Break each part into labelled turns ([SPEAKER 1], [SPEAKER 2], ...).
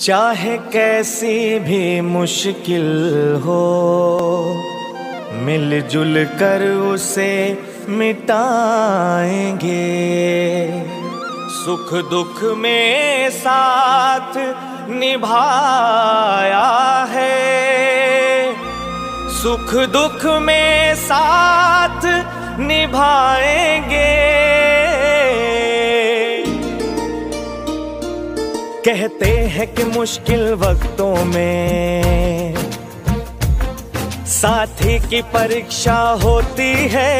[SPEAKER 1] चाहे कैसी भी मुश्किल हो, मिलजुल कर उसे मिटाएँगे। सुख दुख में साथ निभाया है, सुख दुख में साथ निभाएँगे। कहते हैं कि मुश्किल वक्तों में साथी की परीक्षा होती है।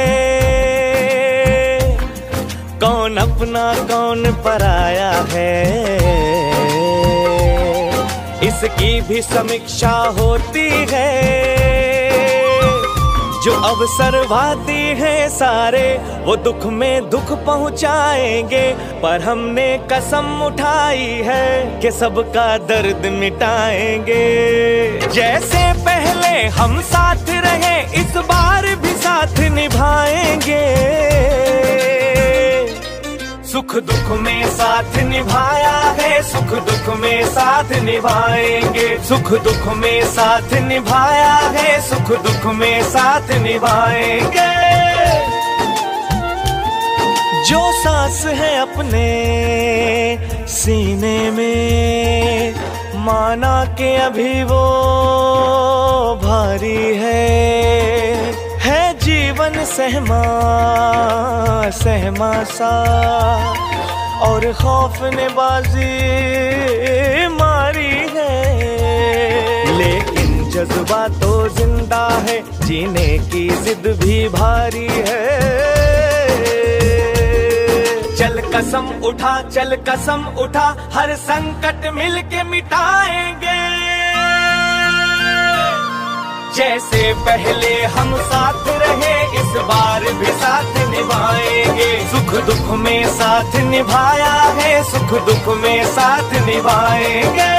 [SPEAKER 1] कौन अपना, कौन पराया है? इसकी भी समीक्षा होती है। जो अवसर वादी है सारे, वो दुख में दुख पहुंचाएँगे। पर हमने कसम उठाई है कि सबका दर्द मिटाएँगे। जैसे पहले हम साथ रहे, इस बार भी साथ निभाएँगे। सुख दुख में साथ निभाया है सुख दुख में साथ निभाएँगे। सुख दुख में साथ निभाया है, सुख दुख में साथ निभाएँगे। जो सांस है अपने सीने में, माना के अभी वो भारी है। है जीवन सहमा सहमा सा। और खौफ ने बाजी मारी है। लेकिन जज्बा तो ज़िंदा है, जीने की जिद भी भारी है। चल कसम उठा, चल कसम उठा, हर संकट मिलके मिटाएँगे। जैसे पहले हम साथ रहे, इस बार भी साथ निभाएँगे। दुख में साथ निभाया है सुख दुख में साथ निभाएँगे।